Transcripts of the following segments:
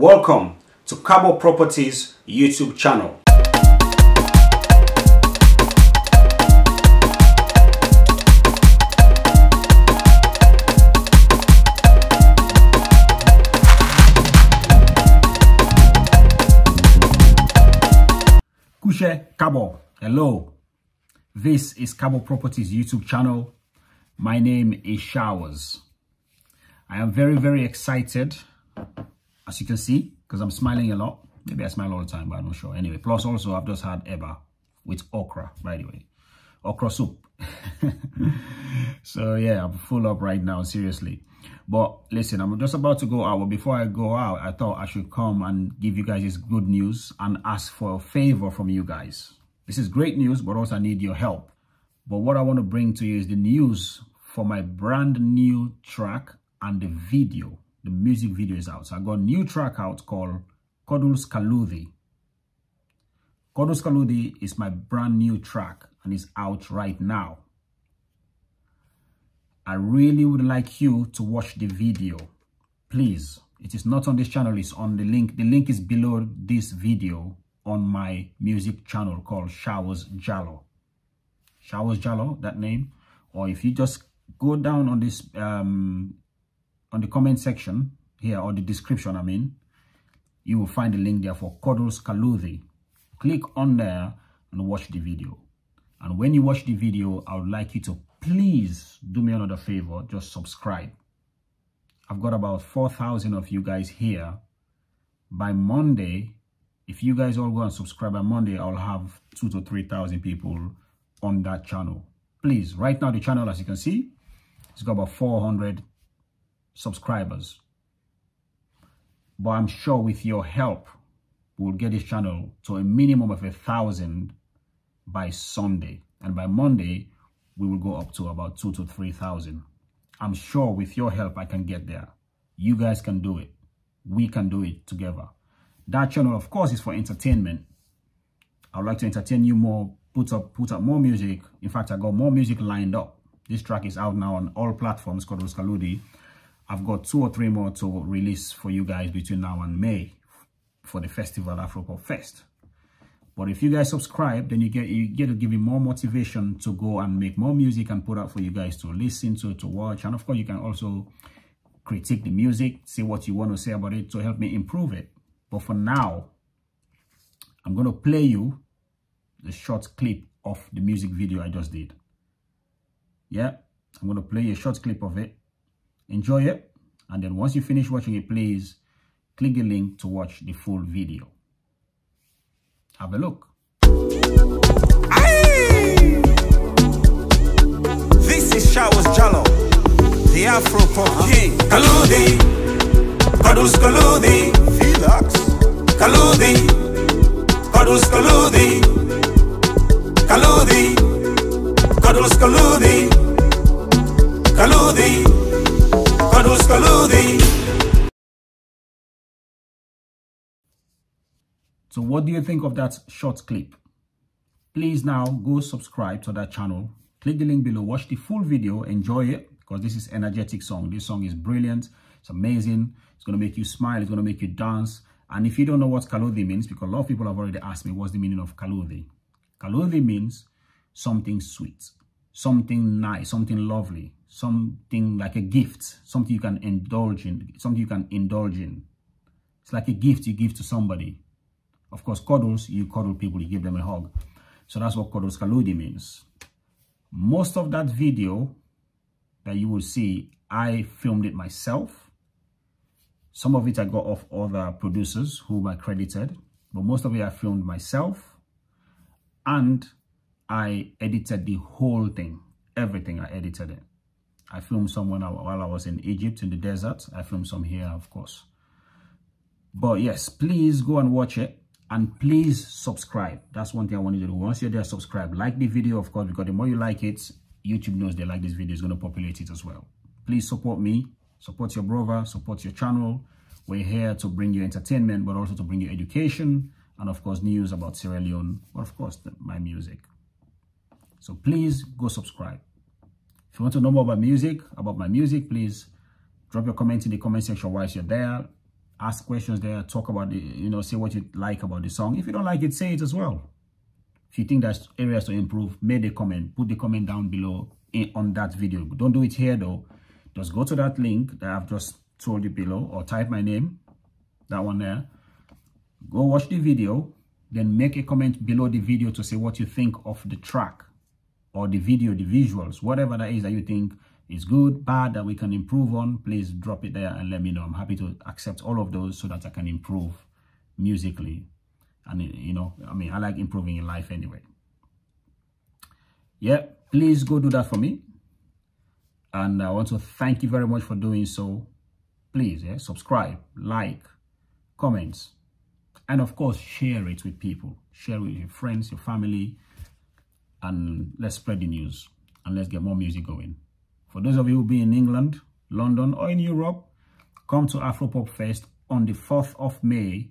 Welcome to Kabor Properties YouTube channel. Kushe Cabo, hello. This is Kabor Properties YouTube channel. My name is Showers. I am very, very excited, as you can see, because I'm smiling a lot. Maybe I smile all the time, but I'm not sure. Anyway, plus also I've just had Eba with okra, by the way. Okra soup. so yeah, I'm full up right now, seriously. But listen, I'm just about to go out. But before I go out, I thought I should come and give you guys this good news and ask for a favor from you guys. This is great news, but also I need your help. But what I want to bring to you is the news for my brand new track and the video. The music video is out. So I got a new track out called Cuddles Kaloudi. Cuddles Kaloudi is my brand new track and it's out right now. I really would like you to watch the video. Please, it is not on this channel, it's on the link. The link is below this video on my music channel called Showers Jalloh. Showers Jalloh, that name. Or if you just go down on this, um, on the comment section here, or the description, I mean, you will find the link there for Cuddles Kaloudi. Click on there and watch the video. And when you watch the video, I would like you to please do me another favor, just subscribe. I've got about 4,000 of you guys here. By Monday, if you guys all go and subscribe by Monday, I'll have two to 3,000 people on that channel. Please, right now the channel, as you can see, it's got about 400 subscribers. But I'm sure with your help, we'll get this channel to a minimum of a thousand by Sunday. And by Monday, we will go up to about two to 3,000. I'm sure with your help, I can get there. You guys can do it. We can do it together. That channel, of course, is for entertainment. I would like to entertain you more, put up, put up more music. In fact, I got more music lined up. This track is out now on all platforms called Cuddles Kaloudi. I've got two or three more to release for you guys between now and May for the festival Afropop Fest. But if you guys subscribe, then you get you get to give me more motivation to go and make more music and put out for you guys to listen to, to watch. And of course, you can also critique the music, say what you want to say about it to help me improve it. But for now, I'm going to play you the short clip of the music video I just did. Yeah, I'm going to play a short clip of it. Enjoy it. And then once you finish watching it, please click the link to watch the full video. Have a look. Aye. This is Showers Jalloh, the Afro Pop uh-huh. King. Kaloudi, Cuddles Kaloudi, Felix. Kaloudi, Cuddles Kaloudi, Kaloudi, Cuddles Kaloudi, Kaloudi, Cuddles Kaloudi. So what do you think of that short clip? Please now go subscribe to that channel. Click the link below. Watch the full video. Enjoy it because this is energetic song. This song is brilliant. It's amazing. It's going to make you smile. It's going to make you dance. And if you don't know what Kaloudi means, because a lot of people have already asked me what's the meaning of Kaloudi? Kaludi means something sweet, something nice, something lovely, something like a gift, something you can indulge in, something you can indulge in. It's like a gift you give to somebody. Of course, cuddles, you cuddle people, you give them a hug. So that's what cuddles Kaloudi means. Most of that video that you will see, I filmed it myself. Some of it I got off other producers whom I credited, but most of it I filmed myself. And I edited the whole thing, everything I edited it. I filmed some when I, while I was in Egypt in the desert. I filmed some here, of course. But yes, please go and watch it and please subscribe. That's one thing i want you to do. Once you're there subscribe. Like the video of course because the more you like it youtube knows they like this video. Is going to populate it as well. Please support me. Support your brother. Support your channel. We're here to bring you entertainment but also to bring you education and of course news about sierra leone but of course my music so please go subscribe if you want to know more about music about my music please drop your comment in the comment section whilst you're there ask questions there, talk about the, you know, say what you like about the song. If you don't like it, say it as well. If you think there's areas to improve, make a comment, put the comment down below in, on that video. Don't do it here though. Just go to that link that I've just told you below or type my name, that one there. Go watch the video, then make a comment below the video to say what you think of the track or the video, the visuals, whatever that is that you think is good, bad, that we can improve on, please drop it there and let me know. I'm happy to accept all of those so that I can improve musically. And, you know, I mean, I like improving in life anyway. Yeah, please go do that for me. And I want to thank you very much for doing so. Please, yeah, subscribe, like, comments, and of course, share it with people. Share with your friends, your family, and let's spread the news and let's get more music going. For those of you who be in England, London, or in Europe, come to Afropop Fest on the 4th of May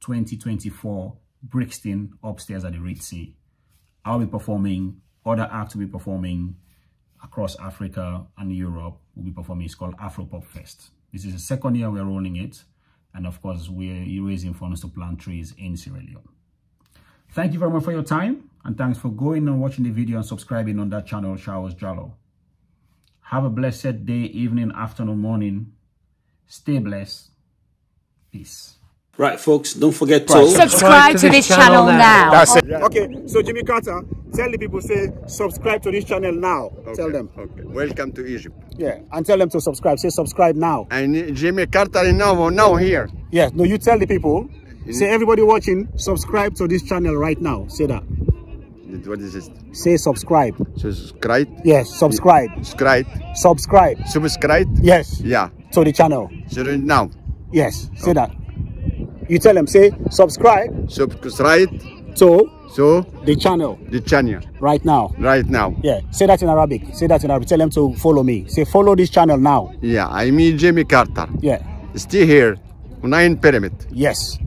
2024, Brixton, upstairs at the Ritzy. I'll be performing, other acts will be performing across Africa and Europe. We'll be performing, it's called Afropop Fest. This is the second year we're running it. And of course, we're raising funds to plant trees in Sierra Leone. Thank you very much for your time. And thanks for going and watching the video and subscribing on that channel, Showers Jalloh. Have a blessed day, evening, afternoon, morning. Stay blessed. Peace. Right, folks, don't forget to subscribe to this channel now. That's it. Okay, so Jimmy Carter, tell the people, say, subscribe to this channel now. Tell them. Okay. Welcome to Egypt. Yeah, and tell them to subscribe. Say subscribe now. And Jimmy Carter is now, now here. Yeah, no, you tell the people. Say, everybody watching, subscribe to this channel right now. Say that. What is it? Say subscribe. Subscribe. Yes, subscribe. Subscribe. Subscribe. Subscribe. Yes, Yeah. to the channel. So now. Yes, say oh. that. You tell them, say subscribe Subscribe to so the channel the channel right now. right now. Yeah, say that in Arabic. Say that in Arabic. Tell them to follow me. Say follow this channel now. Yeah, I mean Jimmy Carter. Yeah, Stay here. Nine pyramid. yes.